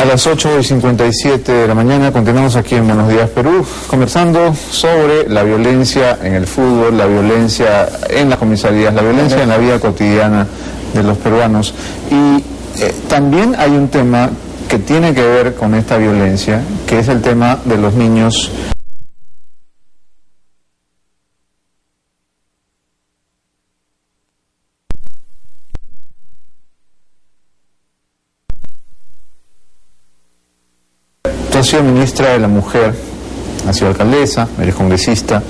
A las 8 y 57 de la mañana continuamos aquí en Buenos Días Perú conversando sobre la violencia en el fútbol, la violencia en las comisarías, la violencia en la vida cotidiana de los peruanos. Y eh, también hay un tema que tiene que ver con esta violencia, que es el tema de los niños sido ministra de la Mujer, has sido alcaldesa, eres congresista.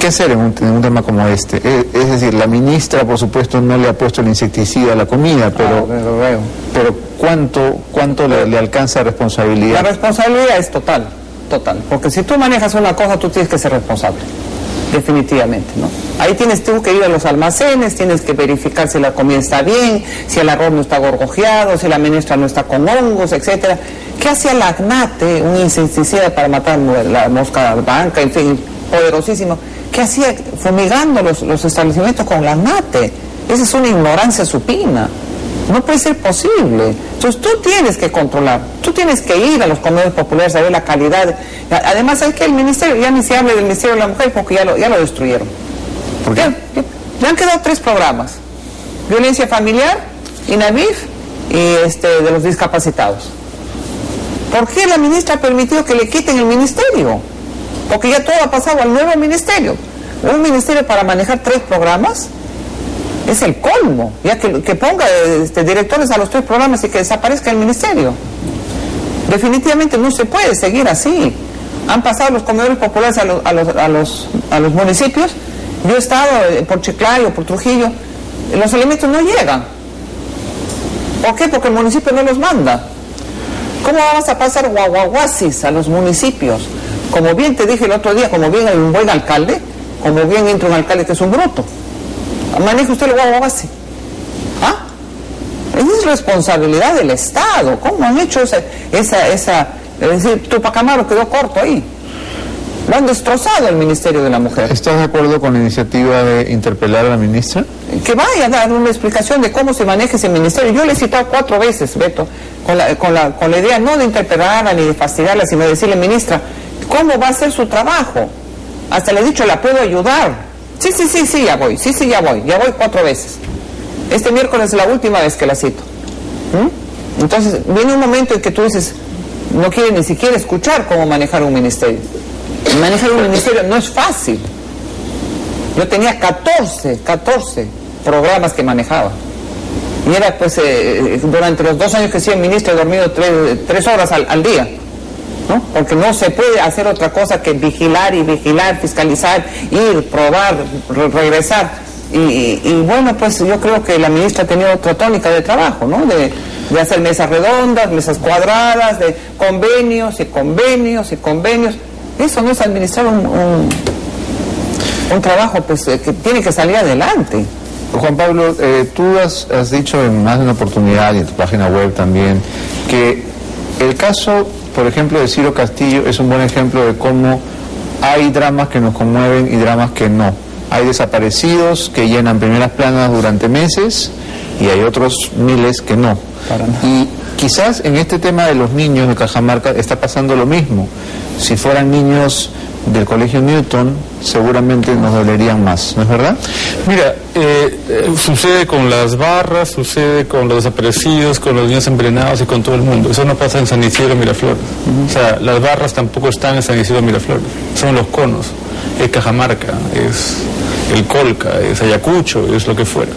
¿Qué hacer en un, en un tema como este? Es, decir, la ministra, por supuesto, no le ha puesto el insecticida a la comida, pero, Ah, lo veo. pero ¿cuánto, cuánto le, le alcanza La responsabilidad? responsabilidad es total, total. Porque si tú manejas una cosa, tú tienes que ser responsable. Definitivamente, ¿no? Ahí tienes tú que ir a los almacenes, tienes que verificar si la comida está bien, si el arroz no está gorgojeado, si la menestra no está con hongos, etcétera. ¿Qué hacía la ACNATE, un insecticida para matar la mosca blanca, en fin, poderosísimo? ¿Qué hacía fumigando los, los establecimientos con la ACNATE? Esa es una ignorancia supina. No puede ser posible. Entonces tú tienes que controlar, tú tienes que ir a los comedores populares a ver la calidad. Además hay que el ministerio, ya ni se hable del Ministerio de la Mujer porque ya lo, ya lo destruyeron. ¿Por qué? Ya. Le han quedado tres programas. Violencia familiar, INAVIF y este, de los discapacitados. ¿Por qué la ministra ha permitido que le quiten el ministerio? Porque ya todo ha pasado al nuevo ministerio. Un ministerio para manejar tres programas es el colmo. Ya que, que ponga este, directores a los tres programas y que desaparezca el ministerio. Definitivamente no se puede seguir así. Han pasado los comedores populares a, los- a los, a, los, a los municipios. Yo he estado eh, por Chiclayo, por Trujillo. Los alimentos no llegan. ¿Por qué? Porque el municipio no los manda. ¿Cómo vas a pasar guaguaguasis a los municipios? Como bien te dije el otro día, como bien hay un buen alcalde, como bien entra un alcalde que es un bruto. Maneja usted el guaguaguasi. ¿Ah? Es responsabilidad del Estado. ¿Cómo han hecho esa, esa, esa, es decir, Tupacamaro quedó corto ahí. Lo han destrozado el Ministerio de la Mujer. ¿Estás de acuerdo con la iniciativa de interpelar a la ministra? que vaya a dar una explicación de cómo se maneja ese ministerio. Yo le he citado cuatro veces, Beto, con la, con la, con la idea no de interpelarla ni de fastidiarla, sino de decirle, ministra, ¿cómo va a ser su trabajo? Hasta le he dicho, la puedo ayudar. Sí, sí, sí, sí, ya voy, sí, sí, ya voy, ya voy cuatro veces. Este miércoles es la última vez que la cito. ¿Mm? Entonces, viene un momento en que tú dices, no quiere ni siquiera escuchar cómo manejar un ministerio. Manejar un ministerio no es fácil. Yo tenía 14, 14 programas que manejaba. Y era pues, eh, durante los dos años que soy ministro he dormido tres, tres horas al, día. ¿no? Porque no se puede hacer otra cosa que vigilar y vigilar, fiscalizar, ir, probar, re- regresar. Y, y- y bueno, pues yo creo que la ministra tenido otra tónica de trabajo, ¿no? De, de hacer mesas redondas, mesas cuadradas, de convenios y convenios y convenios. Eso no es administrar un, un, un trabajo pues eh, que tiene que salir adelante. Juan Pablo, eh, tú has, has dicho en más de una oportunidad y en tu página web también que el caso, por ejemplo, de Ciro Castillo es un buen ejemplo de cómo hay dramas que nos conmueven y dramas que no. Hay desaparecidos que llenan primeras planas durante meses y hay otros miles que no. Y quizás en este tema de los niños de Cajamarca está pasando lo mismo. Si fueran niños del Colegio Newton, seguramente nos dolerían más, ¿no es verdad? Mira, eh, eh, sucede con las barras, sucede con los desaparecidos, con los niños envenenados y con todo el mundo. Eso no pasa en San Isidro Miraflores. O sea, las barras tampoco están en San Isidro Miraflores. Son los conos, es Cajamarca, es el Colca, es Ayacucho, es lo que fuera.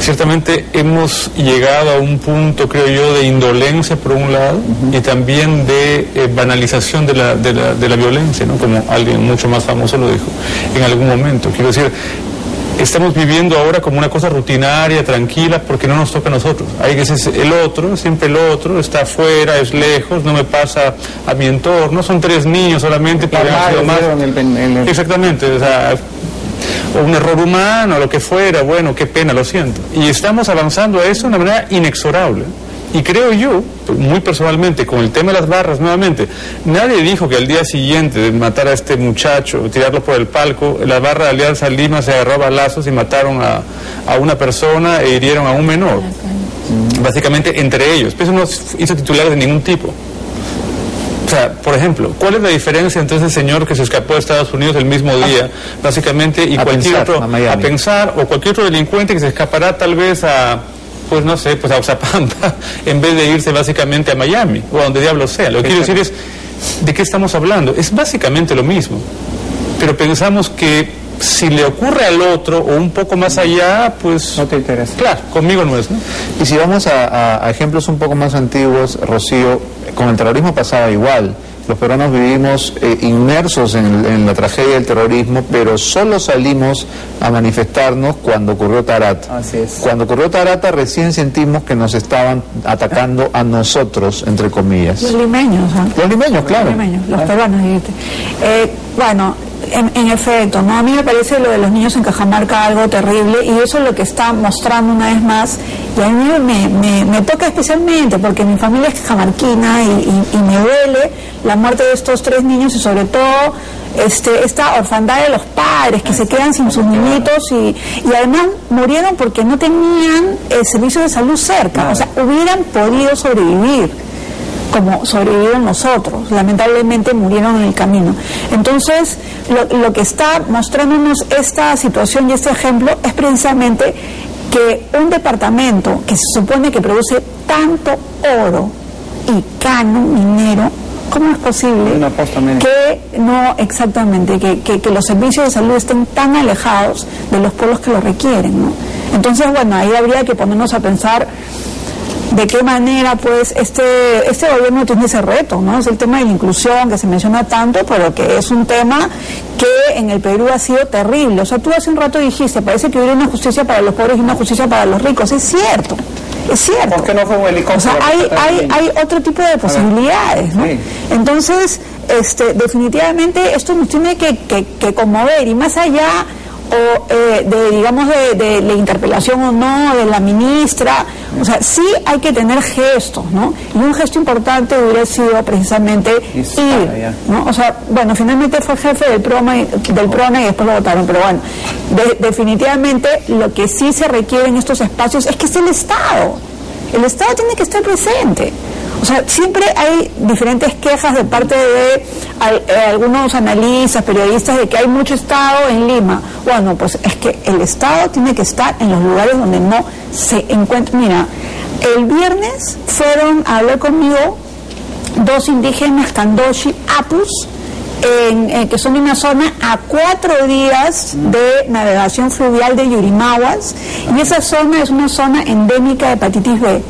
Ciertamente hemos llegado a un punto, creo yo, de indolencia por un lado y también de eh, banalización de la, de, la, de la violencia, ¿no? como alguien mucho más famoso lo dijo en algún momento. Quiero decir, estamos viviendo ahora como una cosa rutinaria, tranquila, porque no nos toca a nosotros. Hay que ser el otro, siempre el otro, está afuera, es lejos, no me pasa a mi entorno. Son tres niños solamente, sido más. El- Exactamente, o sea, o un error humano, lo que fuera, bueno, qué pena, lo siento. Y estamos avanzando a eso de una manera inexorable. Y creo yo, muy personalmente, con el tema de las barras nuevamente, nadie dijo que al día siguiente de matar a este muchacho, tirarlo por el palco, la barra de Alianza Lima se agarró a balazos y mataron a, a una persona e hirieron a un menor. básicamente entre ellos. Pero eso no hizo titulares de ningún tipo. O sea, por ejemplo, ¿cuál es la diferencia entre ese señor que se escapó de Estados Unidos el mismo día, básicamente, y cualquier pensar, otro, a pensar, o cualquier otro delincuente que se escapará tal vez a, pues no sé, pues a Oxapampa, en vez de irse básicamente a Miami, o a donde diablo sea. Lo que quiero decir es, ¿de qué estamos hablando? Es básicamente lo mismo. Pero pensamos que si le ocurre al otro, o un poco más allá, pues... No te interesa. Claro, conmigo no es, ¿no? Y si vamos a, a- a ejemplos un poco más antiguos, Rocío, con el terrorismo pasaba igual. Los peruanos vivimos eh, inmersos en, en la tragedia del terrorismo, pero solo salimos a manifestarnos cuando ocurrió Tarata. Así es. Cuando ocurrió Tarata recién sentimos que nos estaban atacando a nosotros, entre comillas. Los limeños, ¿ah? Los limeños, claro. Los limeños, los peruanos, dijiste. Eh, bueno, en, en efecto, ¿no? A mí me parece lo de los niños en Cajamarca algo terrible y eso es lo que está mostrando una vez más. Y a mí me, me- me toca especialmente porque mi familia es cajamarquina y, y- y me duele la muerte de estos tres niños y sobre todo este, esta orfandad de los padres que se quedan sin sus niñitos y, y además murieron porque no tenían el servicio de salud cerca, o sea, hubieran podido sobrevivir como sobrevivieron nosotros. Lamentablemente murieron en el camino. Entonces, lo, lo que está mostrándonos esta situación y este ejemplo es precisamente que un departamento que se supone que produce tanto oro y cano minero, ¿cómo es posible que no exactamente, que, que- que los servicios de salud estén tan alejados de los pueblos que lo requieren? ¿no? Entonces, bueno, ahí habría que ponernos a pensar de qué manera pues este este gobierno tiene ese reto, ¿no? Es el tema de la inclusión que se menciona tanto, pero que es un tema que en el Perú ha sido terrible. O sea, tú hace un rato dijiste, parece que hubiera una justicia para los pobres y una justicia para los ricos. Es cierto, es cierto. ¿Por qué no fue un helicóptero? O sea, hay, hay, hay otro tipo de posibilidades, ¿no? Sí. Entonces, este, definitivamente esto nos tiene que, que- que conmover y más allá o eh, de digamos de, de la interpelación o no de la ministra o sea sí hay que tener gestos no y un gesto importante hubiera sido precisamente ir ya. no o sea bueno finalmente fue jefe del PROMA y- del PRONA y después lo votaron pero bueno de- definitivamente lo que sí se requiere en estos espacios es que esté el Estado el Estado tiene que estar presente. O sea, siempre hay diferentes quejas de parte de eh, algunos analistas, periodistas, de que hay mucho Estado en Lima. Bueno, pues es que el Estado tiene que estar en los lugares donde no se encuentra. Mira, el viernes fueron a hablar conmigo dos indígenas Kandoshi Apus, en, eh, que son una zona a cuatro días de navegación fluvial de Yurimaguas, y esa zona es una zona endémica de hepatitis B.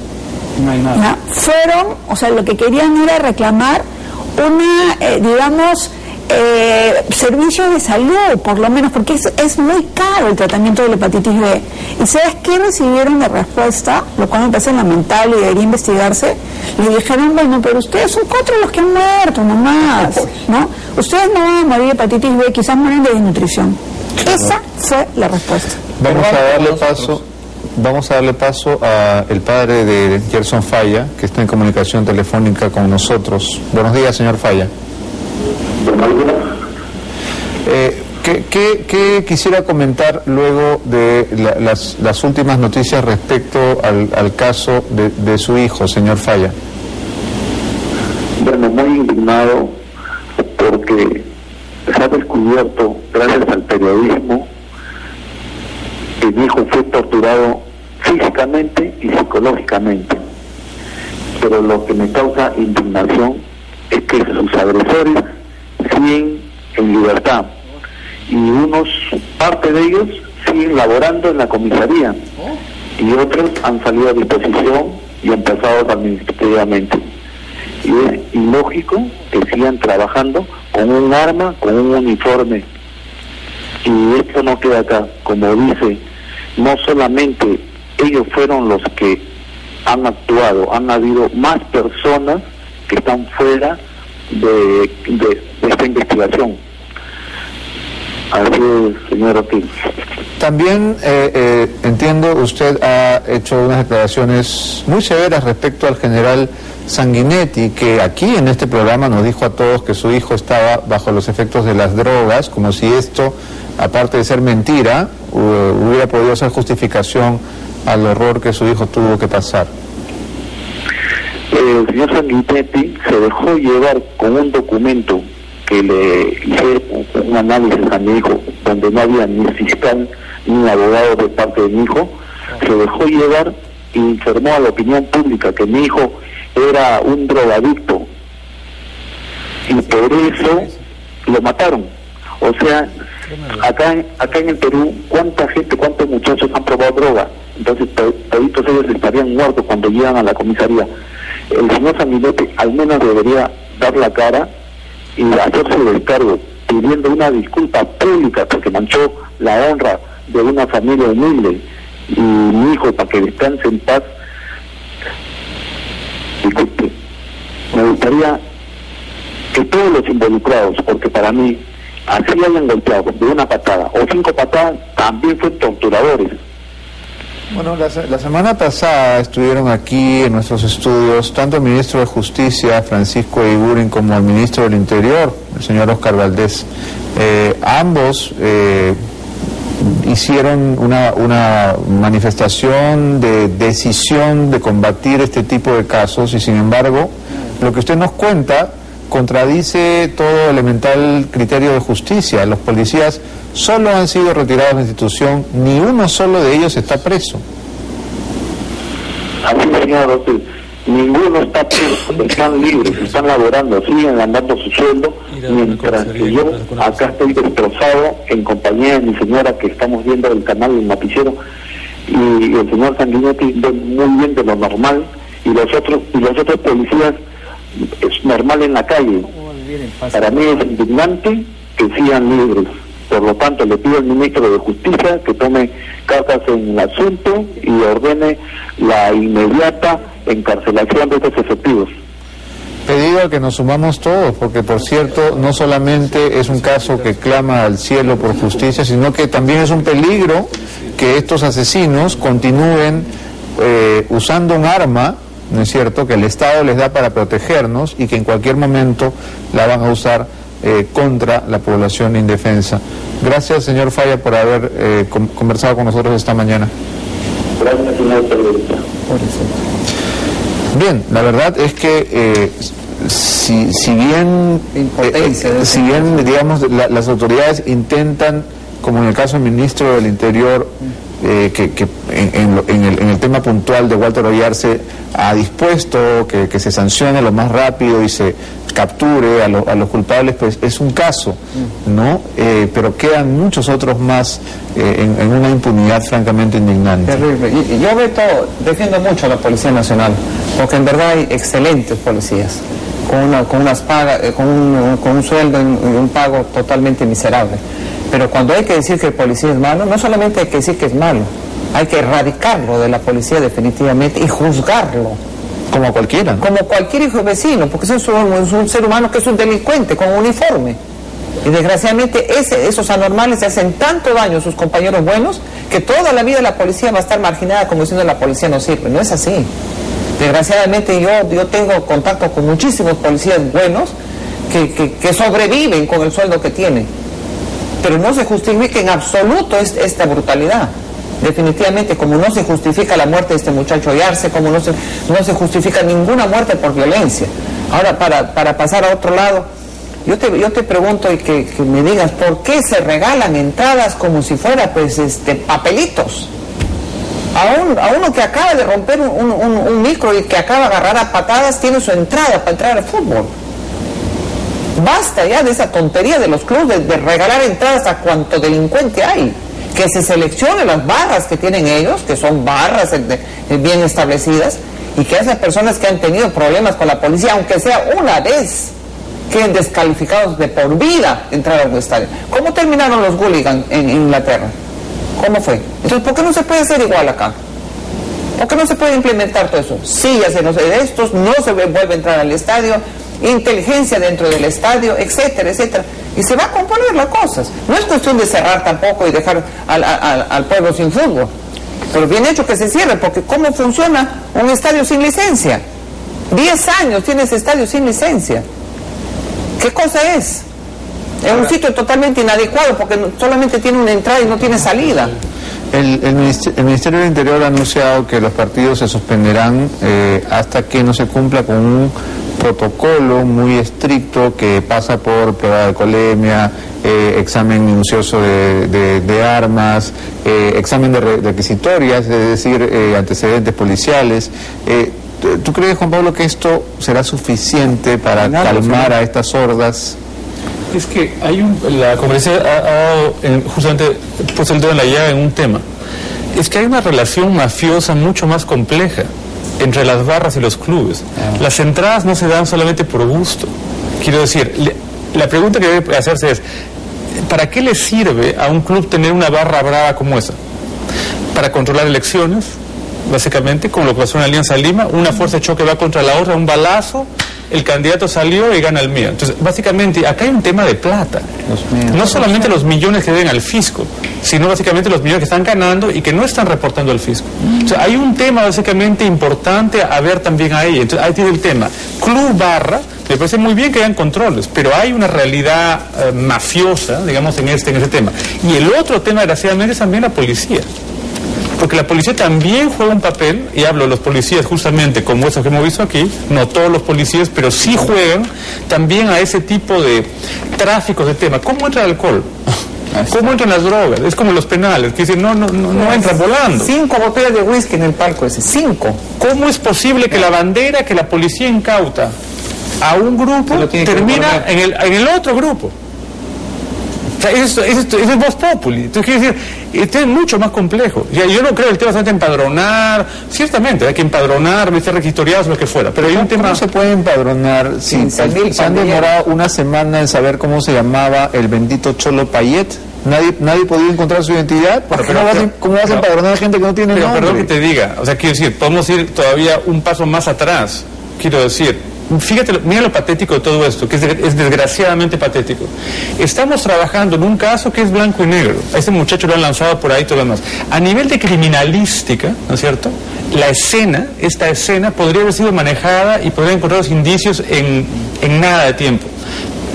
No hay nada. Fueron, o sea, lo que querían era reclamar una, eh, digamos, eh, servicio de salud, por lo menos, porque es, es muy caro el tratamiento de la hepatitis B. ¿Y sabes qué recibieron de respuesta? Lo cual me parece lamentable y debería investigarse. Le dijeron, bueno, pero ustedes son cuatro los que han muerto nomás, ¿no? Ustedes no van a morir de hepatitis B, quizás mueren de desnutrición. Esa fue la respuesta. Vamos a darle paso, vamos a darle paso a el padre de Gerson Falla, que está en comunicación telefónica con nosotros. Buenos días, señor Falla. Eh, ¿qué, qué- qué quisiera comentar luego de la- las, las últimas noticias respecto al, al caso de, de su hijo, señor Falla? Bueno, muy indignado porque se ha descubierto, gracias al periodismo, que mi hijo fue torturado físicamente y psicológicamente. Pero lo que me causa indignación es que sus agresores siguen en libertad y unos, parte de ellos, siguen laborando en la comisaría y otros han salido a disposición y empezados administrativamente. Y es ilógico que sigan trabajando con un arma, con un uniforme. Y esto no queda acá. Como dice, no solamente ellos fueron los que han actuado, han habido más personas que están fuera de, esta investigación. Así es, señor Ortiz. También eh, eh, entiendo usted ha hecho unas declaraciones muy severas respecto al general Sanguinetti, que aquí en este programa nos dijo a todos que su hijo estaba bajo los efectos de las drogas, como si esto, aparte de ser mentira, hu- hubiera podido ser justificación al horror que su hijo tuvo que pasar. el señor Sanguinetti se dejó llevar con un documento que le hice un análisis a mi hijo, donde no había ni fiscal ni abogado de parte de mi hijo, se dejó llevar e informó a la opinión pública que mi hijo era un drogadicto y por eso lo mataron. O sea, acá, acá en el Perú, ¿cuánta gente, cuántos muchachos han probado droga? Entonces, todos ellos estarían muertos cuando llegan a la comisaría. El señor Sanguinetti al menos debería dar la cara y hacerse el descargo, pidiendo una disculpa pública porque manchó la honra de una familia humilde y mi hijo para que descanse en paz. Disculpe, me gustaría que todos los involucrados, porque para mí, así hayan golpeado de una patada o cinco patadas, también fueron torturadores. Bueno, la, semana pasada estuvieron aquí en nuestros estudios tanto el ministro de Justicia, Francisco Iguren, como el ministro del Interior, el señor Oscar Valdés. Eh, ambos eh, hicieron una, una manifestación de decisión de combatir este tipo de casos y sin embargo lo que usted nos cuenta contradice todo elemental criterio de justicia. Los policías solo han sido retirados de la institución, ni uno solo de ellos está preso. Así, señor, ninguno está preso, están libres, están laborando, siguen ganando su sueldo, mientras que yo acá estoy destrozado en compañía de mi señora que estamos viendo el canal del noticiero y el señor Sanguinetti ve muy bien de lo normal y los otros y los otros policías es normal en la calle. Para mí es indignante que sigan libres. Por lo tanto, le pido al ministro de Justicia que tome cartas en el asunto y ordene la inmediata encarcelación de estos efectivos. Pedido a que nos sumamos todos, porque por cierto, no solamente es un caso que clama al cielo por justicia, sino que también es un peligro que estos asesinos continúen eh, usando un arma ¿no es cierto?, que el Estado les da para protegernos y que en cualquier momento la van a usar eh, contra la población indefensa. Gracias, señor Falla, por haber eh, conversado con nosotros esta mañana. Gracias, señor Bien, la verdad es que eh, si, si, bien, si bien digamos, las autoridades intentan, como en el caso del ministro del Interior, eh, que, en, el, tema puntual de Walter Ollarse ha dispuesto que, se sancione lo más rápido y se capture a, los culpables, pues es un caso, ¿no? Eh, pero quedan muchos otros más eh, en, una impunidad francamente indignante. Terrible. Y, yo todo, defiendo mucho a la Policía Nacional, porque en verdad hay excelentes policías, con, una, con, unas pagas, con, un, con un sueldo y un pago totalmente miserable. Pero cuando hay que decir que el policía es malo, no solamente hay que decir que es malo, hay que erradicarlo de la policía definitivamente y juzgarlo. Como cualquiera. Como cualquier hijo vecino, porque es un, es un ser humano que es un delincuente con uniforme. Y desgraciadamente esos anormales hacen tanto daño a sus compañeros buenos que toda la vida la policía va a estar marginada como diciendo la policía no sirve. No es así. Desgraciadamente yo, yo tengo contacto con muchísimos policías buenos que, que sobreviven con el sueldo que tienen pero no se justifica en absoluto esta brutalidad. Definitivamente, como no se justifica la muerte de este muchacho Yarse, como no se, no se justifica ninguna muerte por violencia. Ahora, para, para pasar a otro lado, yo te, yo te pregunto y que, me digas, ¿por qué se regalan entradas como si fuera pues este papelitos? A, a uno que acaba de romper un, un micro y que acaba de agarrar a patadas tiene su entrada para entrar al fútbol. Basta ya de esa tontería de los clubes de, regalar entradas a cuanto delincuente hay. Que se seleccionen las barras que tienen ellos, que son barras bien establecidas, y que esas personas que han tenido problemas con la policía, aunque sea una vez, queden descalificados de por vida entrar a un estadio. ¿Cómo terminaron los hooligans en Inglaterra? ¿Cómo fue? Entonces, ¿por qué no se puede hacer igual acá? ¿Por qué no se puede implementar todo eso? Sí, ya se nos estos, no se vuelve a entrar al estadio, inteligencia dentro del estadio, etcétera, etcétera. Y se va a componer las cosas. No es cuestión de cerrar tampoco y dejar al, pueblo sin fútbol. Pero bien hecho que se cierre, porque ¿cómo funciona un estadio sin licencia? Diez años tiene ese estadio sin licencia. ¿Qué cosa es? Es un sitio totalmente inadecuado porque solamente tiene una entrada y no tiene salida. El, el Ministerio, el Ministerio del Interior ha anunciado que los partidos se suspenderán eh, hasta que no se cumpla con un protocolo muy estricto que pasa por prueba de alcoholemia, eh, examen minucioso de, de- de armas, eh, examen de re- requisitorias, es decir, eh, antecedentes policiales. ¿tú- ¿Tú crees, Juan Pablo, que esto será suficiente para Nada, calmar a estas hordas? Es que hay un, la conferencia ha, ha dado, justamente puesto el dedo en la llaga en un tema. Es que hay una relación mafiosa mucho más compleja entre las barras y los clubes. Las entradas no se dan solamente por gusto. Quiero decir, le- la pregunta que debe hacerse es, ¿para qué le sirve a un club tener una barra brava como esa? Para controlar elecciones, básicamente, como lo que pasó en Alianza Lima, una fuerza de choque va contra la otra, un balazo, el candidato salió y gana el mío. Entonces, básicamente, acá hay un tema de plata. No solamente los millones que deben al fisco, sino básicamente los millones que están ganando y que no están reportando al fisco. O sea, hay un tema básicamente importante a ver también ahí. Entonces, ahí tiene el tema. Club barra, me parece muy bien que hayan controles, pero hay una realidad eh, mafiosa, digamos, en este, en ese tema. Y el otro tema, desgraciadamente, es también la policía. Porque la policía también juega un papel, y hablo de los policías justamente como esos que hemos visto aquí, no todos los policías, pero sí juegan también a ese tipo de tráficos de temas. ¿Cómo entra el alcohol? ¿Cómo entran las drogas? Es como los penales, que dicen, no, no, no, no entran volando. Cinco botellas de whisky en el palco ese, cinco. ¿Cómo es posible que la bandera que la policía incauta a un grupo termina en el, en el otro grupo? O sea, eso, eso, eso es voz populi. Entonces, quiere decir, esto es mucho más complejo. Ya, yo no creo que el tema solamente empadronar, ciertamente hay que empadronar, meter requisitoriados, lo que fuera, pero hay un tema... ¿Cómo se puede empadronar si Quince mil se han demorado una semana en saber cómo se llamaba el bendito Cholo Payet? Nadie, nadie podía encontrar su identidad. ¿Cómo, pero- vas, a- cómo vas a pero- empadronar a gente que no tiene Pero nombre? perdón que te diga, o sea, quiero decir, podemos ir todavía un paso más atrás. Quiero decir, fíjate, mira lo patético de todo esto, que es, es desgraciadamente patético. Estamos trabajando en un caso que es blanco y negro. A este muchacho lo han lanzado por ahí y todo lo demás. A nivel de criminalística, ¿no es cierto? La escena, esta escena, podría haber sido manejada y podría encontrar los indicios en, en nada de tiempo.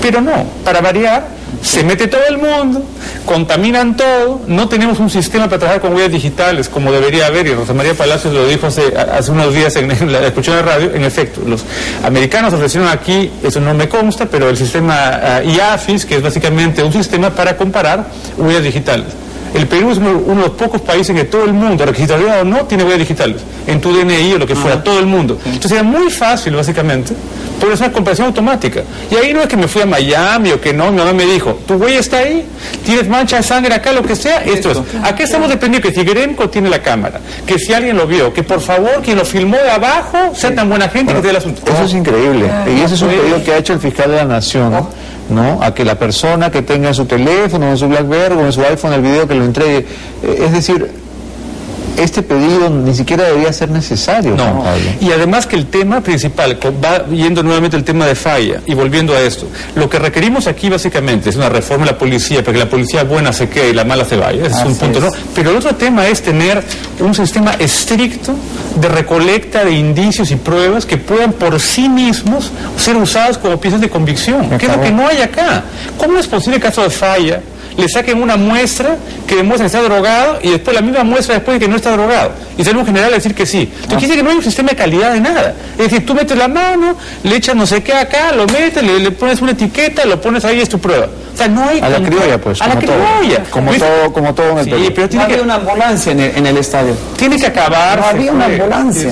Pero no, para variar, se mete todo el mundo, contaminan todo, no tenemos un sistema para trabajar con huellas digitales como debería haber, y Rosa María Palacios lo dijo hace, unos días en, la en la radio, en efecto, los americanos ofrecieron aquí, eso no me consta, pero el sistema ah, IAFIS, que es básicamente un sistema para comparar huellas digitales. El Perú es uno, de los pocos países que todo el mundo, registrado o no, tiene huellas digitales. En tu DNI o lo que fuera, todo el mundo. Entonces era muy fácil, básicamente, pero es una comparación automática. Y ahí no es que me fui a Miami o que no, mi mamá me dijo, tu huella está ahí, tienes mancha de sangre acá, lo que sea, esto es. Aquí estamos dependiendo que si tiene la cámara, que si alguien lo vio, que por favor quien lo filmó de abajo sea tan buena gente que te dé el asunto. Eso es increíble. y ese es un pedido que ha hecho el fiscal de la Nación, ¿no? A que la persona que tenga en su teléfono, en su BlackBerry o en su iPhone el video que lo entregue. Eh, es decir, este pedido ni siquiera debería ser necesario, No, Pablo. y además que el tema principal, va yendo nuevamente el tema de falla y volviendo a esto, lo que requerimos aquí básicamente es una reforma de la policía para que la policía buena se quede y la mala se vaya, ese es un punto, es. ¿no? Pero el otro tema es tener un sistema estricto de recolecta de indicios y pruebas que puedan por sí mismos ser usados como piezas de convicción, que es lo que no hay acá. ¿Cómo es posible caso de falla? Le saquen una muestra que demuestra que está drogado y después la misma muestra después de que no está drogado. Y sale un general a decir que sí. Entonces quiere decir que no hay un sistema de calidad de nada. Es decir, tú metes la mano, le echas no sé qué acá, lo metes, le, le pones una etiqueta, lo pones ahí, es tu prueba. O sea, no hay... A la criolla, pues. A la criolla. Como ¿Viste? todo, como todo en el Sí, Perú. pero No tiene había que, una ambulancia en el, en el estadio. tiene que acabar. No había una ambulancia.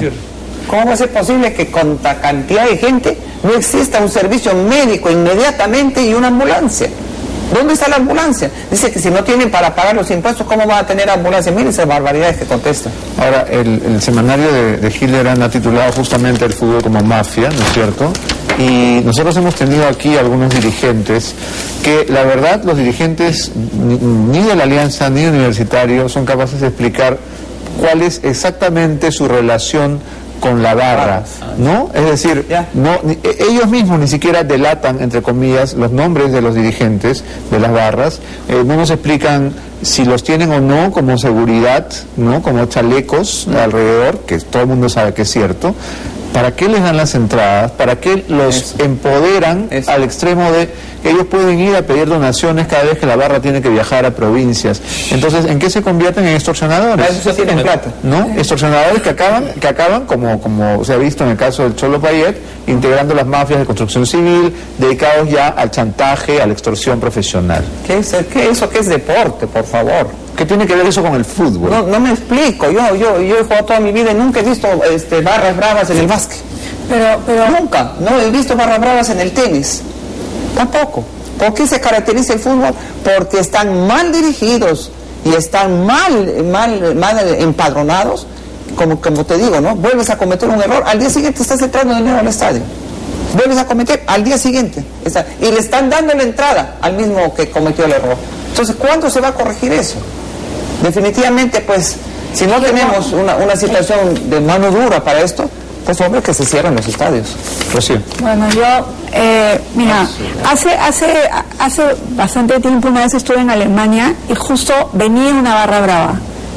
¿Cómo va a ser posible que con ta cantidad de gente no exista un servicio médico inmediatamente y una ambulancia? ¿Dónde está la ambulancia? Dice que si no tienen para pagar los impuestos, ¿cómo van a tener ambulancia? Miren esas barbaridades que contestan. Ahora, el, semanario de, de Hitler ha titulado justamente el fútbol como mafia, ¿no es cierto? Y nosotros hemos tenido aquí algunos dirigentes que, la verdad, los dirigentes ni, ni de la Alianza ni de Universitario son capaces de explicar cuál es exactamente su relación con la barra, ¿no? Es decir, no, e- ellos mismos ni siquiera delatan, entre comillas, los nombres de los dirigentes de las barras, eh, no nos explican si los tienen o no como seguridad, ¿no? Como chalecos alrededor, que todo el mundo sabe que es cierto, ¿Para qué les dan las entradas? ¿Para qué los Eso. empoderan Eso. al extremo de que ellos pueden ir a pedir donaciones cada vez que la barra tiene que viajar a provincias? Entonces, ¿en qué se convierten en extorsionadores? Para eso se tienen plata. ¿no? Extorsionadores que acaban, que acaban como, como se ha visto en el caso del Cholo Payet, integrando las mafias de construcción civil, dedicados ya al chantaje, a la extorsión profesional. ¿Qué es, qué eso qué es deporte, por favor? ¿Qué tiene que ver eso con el fútbol? No, no me explico. Yo, yo, yo he jugado toda mi vida y nunca he visto este, barras bravas en el básquet. Pero, pero Nunca. No he visto barras bravas en el tenis. Tampoco. ¿Por qué se caracteriza el fútbol? Porque están mal dirigidos y están mal, mal, mal empadronados. Como, como te digo, ¿no? Vuelves a cometer un error, al día siguiente estás entrando dinero al estadio. Vuelves a cometer al día siguiente. Está- y le están dando la entrada al mismo que cometió el error. Entonces, ¿cuándo se va a corregir eso? Definitivamente, pues, si no tenemos una, una situación de mano dura para esto, pues hombre, que se cierren los estadios. Rocío. Bueno, yo, eh, mira, hace, hace, hace bastante tiempo una vez estuve en Alemania y justo venía una barra brava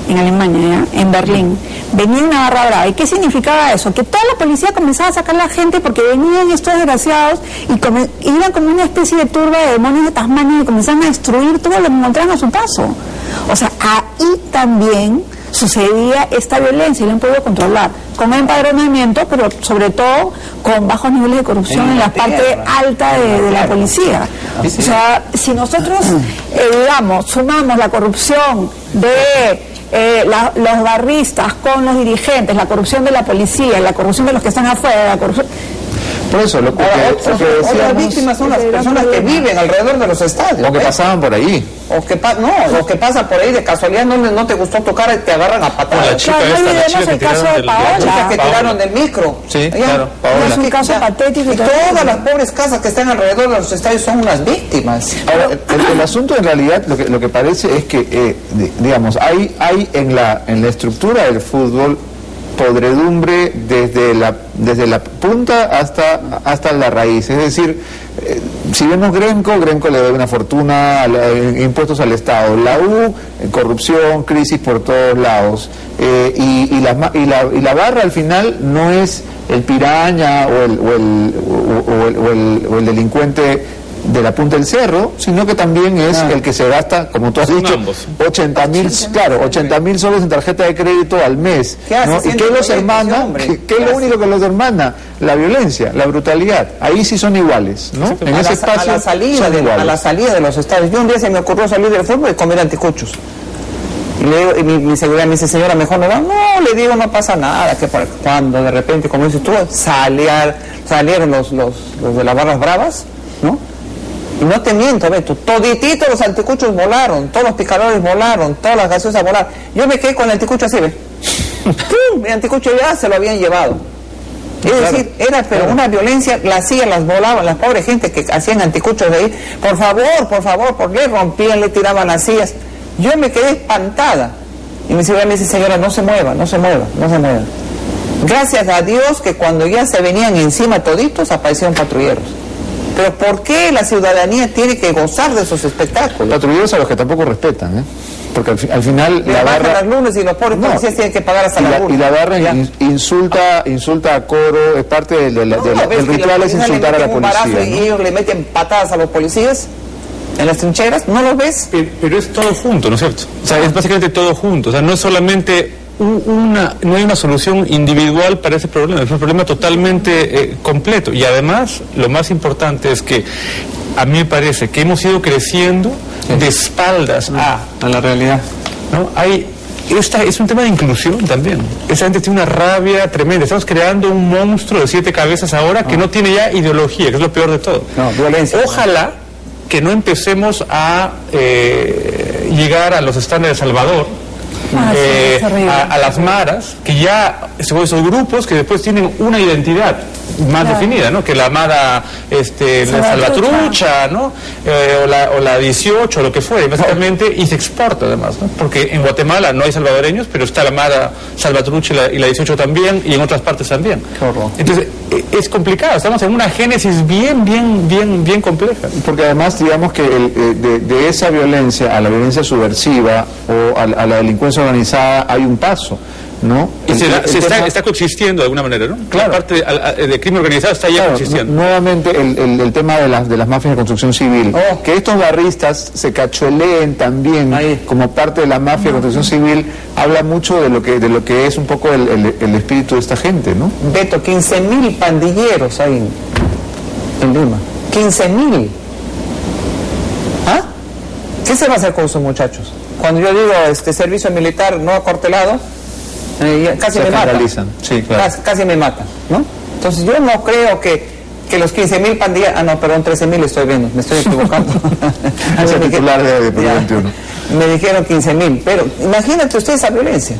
en Alemania, ¿ya? en Berlín. Venía una barra brava. ¿Y qué significaba eso? Que toda la policía comenzaba a sacar a la gente porque venían estos desgraciados y come- iban como una especie de turba de demonios de Tasmania y comenzaban a destruir todo lo que encontraban a su paso. O sea, ahí también sucedía esta violencia y la han podido controlar con empadronamiento, pero sobre todo con bajos niveles de corrupción En en, la parte alta de, de la policía. O sea, si nosotros, eh, digamos, sumamos la corrupción de eh, la- los barristas con los dirigentes, la corrupción de la policía, la corrupción de los que están afuera, la corrupción... Por eso, lo que, otros- que otras decíamos, víctimas son las gran personas que viven alrededor de los estadios. o que ¿ves? pasaban por ahí. O que pa- no, lo que pasa por ahí de casualidad no, no te gustó tocar y te agarran a O la patadas. chica Claro, no la chica el caso tiraron de Paola. Chica que Paola. tiraron del micro. Sí, Ya. claro, Paola. Es un caso Ya. patético y todas las pobres casas que están alrededor de los estadios son unas víctimas. Ahora, el, el asunto en realidad lo que, lo que parece es que, eh, di- digamos, hay, hay en, la, en la estructura del fútbol podredumbre desde la, desde la punta hasta, hasta la raíz. Es decir, eh, si vemos Grenco, Grenco le debe una fortuna, la- eh, impuestos al Estado. La U, eh, corrupción, crisis por todos lados. Eh, y, y, la, y, la, y la barra al final no es el piraña o el, o el, o- o el- o el- o el delincuente de la punta del cerro, sino que también es el que se gasta, como tú has dicho, ambos. 80 mil, claro, 80 mil soles en tarjeta de crédito al mes. ¿Qué hace? ¿no? ¿Y qué los hermana? hombre. ¿Qué, qué es ¿Qué lo hace? único que los hermana? La violencia, la brutalidad. Ahí sí son iguales, ¿no? En a, ese la, espacio a la salida de, a iguales. la salida de los estadios. Yo un día se me ocurrió salir del fútbol y comer anticuchos. Y, le digo, y mi, mi seguridad me dice, señora, mejor no va. No, le digo, no pasa nada. Que por- cuando de repente, como dices tú, salía- salieron los, los, los de las barras bravas, ¿no? Y no te miento, Beto, todititos los anticuchos volaron, todos los picadores volaron, todas las gaseosas volaron. Yo me quedé con el anticucho así, ¿ve? ¡Pum! Mi anticucho ya se lo habían llevado. Es decir, era pero una violencia, las hacían, las volaban, las pobres gente que hacían anticuchos de ahí, por favor, por favor, por le rompían, le tiraban las sillas. Yo me quedé espantada. Y mi señora me dice, señora, no se mueva, no se mueva, no se mueva. Gracias a Dios que cuando ya se venían encima toditos aparecieron patrulleros. Pero ¿por qué la ciudadanía tiene que gozar de esos espectáculos? Patrulleros a los que tampoco respetan, ¿eh? Porque al, al final la barra... las lunes y los pobres No. policías tienen que pagar hasta y la la, luna. y la barra in- insulta, insulta a coro, es parte de, de de No, del los ritual es insultar a la policía. Y ¿no? ellos le meten patadas a los policías en las trincheras, ¿no los ves? Pero, pero es todo junto, ¿no es cierto? O sea, es básicamente todo junto. O sea, no es solamente una, no hay una solución individual para ese problema, es un problema totalmente eh, completo. Y además, lo más importante es que a mí me parece que hemos ido creciendo de espaldas a a la realidad. ¿no? Hay, esta es un tema de inclusión también. Esa gente tiene una rabia tremenda. Estamos creando un monstruo de siete cabezas ahora que no tiene ya ideología, que es lo peor de todo. No, violencia. Ojalá que no empecemos a eh, llegar a los estándares de Salvador. Ah, eh, a, a las maras, que ya esos grupos que después tienen una identidad más Claro. definida, ¿no? Que la amada este, la Salvatrucha. ¿no? Eh, o, la, o la 18, o lo que fuere, básicamente, y se exporta además, ¿no? Porque en Guatemala no hay salvadoreños, pero está la amada salvatrucha y la, y la 18 también, y en otras partes también. Entonces, eh, es complicado, estamos en una génesis bien, bien, bien, bien compleja. Porque además, digamos que el, eh, de, de esa violencia a la violencia subversiva o a, a la delincuencia organizada hay un paso. ¿No? Y El- se, el está, tema- está coexistiendo de alguna manera, ¿no? Claro. La parte de, crimen organizado está ya Claro, coexistiendo. nu- nuevamente el, el- el tema de las, de las mafias de construcción civil. Oh. Que estos barristas se cachueleen también Ahí. como parte de la mafia de construcción civil, habla mucho de lo que, de lo que es un poco el, el- el espíritu de esta gente, ¿no? Beto, 15 mil pandilleros hay en, en Lima. 15 mil. ¿Ah? ¿Qué se va a hacer con esos muchachos? Cuando yo digo este servicio militar no acortelado, eh, casi Se me matan. Sí, claro. Casi, casi me matan, ¿no? Entonces yo no creo que, que los 15 mil pandilleros... Ah, no, perdón, 13 mil estoy viendo, me estoy equivocando. Es el Me titular de- de Pro Ya. 21. Me dijeron 15 mil, pero imagínate usted esa violencia.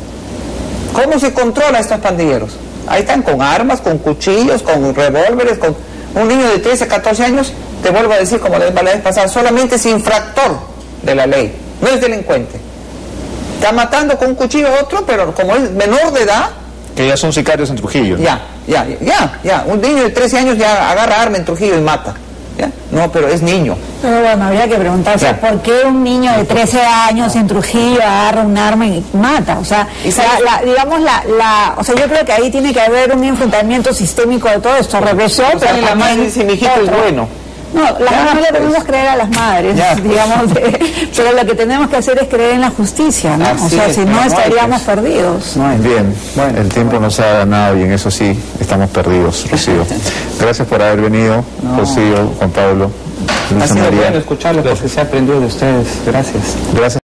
¿Cómo se controla a estos pandilleros? Ahí están con armas, con cuchillos, con revólveres, con un niño de 13, 14 años, te vuelvo a decir como la vez pasada, solamente es infractor de la ley, no es delincuente. Está matando con un cuchillo a otro, pero como es menor de edad, Que ya son sicarios en Trujillo. ¿no? ya, ya, ya, ya. Un niño de 13 años ya agarra arma en Trujillo y mata. ¿ya? No, pero es niño. Pero bueno, habría que preguntarse Ya. por qué un niño de 13 años en Trujillo agarra un arma y mata. O sea, la- digamos, la, la, o sea, yo creo que ahí tiene que haber un enfrentamiento sistémico de todo esto, represión, O sea, pero y la madre dice, "Mi hijito es otro". bueno. No, las Ya, no le pues. podemos creer a las madres, Ya. digamos, de- pero lo que tenemos que hacer es creer en la justicia, ¿no? o sea, es, si no no estaríamos pues. perdidos. No. Bien, el tiempo nos ha ganado y en eso sí estamos perdidos, Rocío. Gracias por haber venido, Rocío, Juan Pablo, Ha sido María. bueno porque se ha aprendido de ustedes. Gracias. Gracias.